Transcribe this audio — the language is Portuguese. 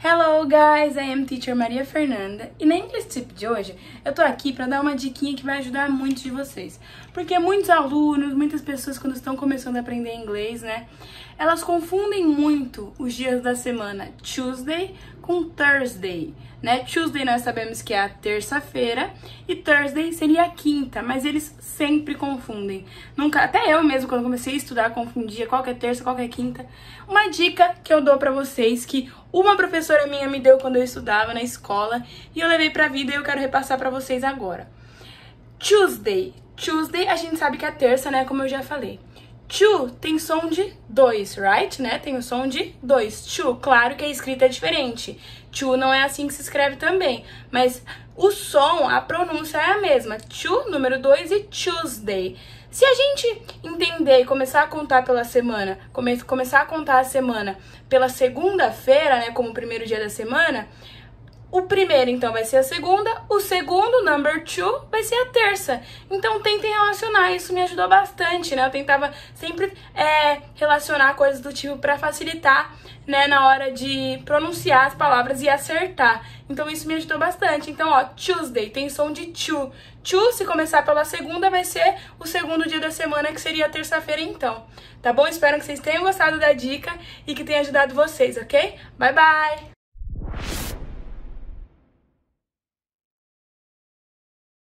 Hello guys, I am teacher Maria Fernanda e na English Tip de hoje eu tô aqui para dar uma diquinha que vai ajudar muitos de vocês. Porque muitos alunos, muitas pessoas quando estão começando a aprender inglês, né, elas confundem muito os dias da semana Tuesday com Thursday, né? Tuesday nós sabemos que é a terça-feira e Thursday seria a quinta, mas eles sempre confundem. Nunca, até eu mesmo quando comecei a estudar confundia qual que é terça, qual que é quinta. Uma dica que eu dou para vocês que uma professora minha me deu quando eu estudava na escola e eu levei pra vida e eu quero repassar para vocês agora. Tuesday. Tuesday a gente sabe que é terça, né? Como eu já falei. Chu tem som de dois, right? Né? Tem o som de dois. Chu, claro que a escrita é diferente. Chu não é assim que se escreve também, mas o som, a pronúncia é a mesma. Chu, número dois, e Tuesday. Se a gente entender e começar a contar pela semana, come começar a contar a semana pela segunda-feira, né, como o primeiro dia da semana, o primeiro, então, vai ser a segunda. O segundo, number two, vai ser a terça. Então, tentem relacionar. Isso me ajudou bastante, né? Eu tentava sempre é, relacionar coisas do tipo para facilitar, né? Na hora de pronunciar as palavras e acertar. Então, isso me ajudou bastante. Então, ó, Tuesday tem som de chu. Chu, se começar pela segunda, vai ser o segundo dia da semana, que seria a terça-feira, então. Tá bom? Espero que vocês tenham gostado da dica e que tenha ajudado vocês, ok? Bye, bye!